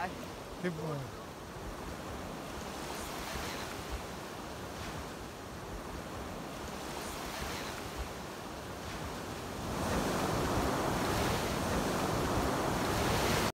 Bye. Good boy.